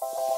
you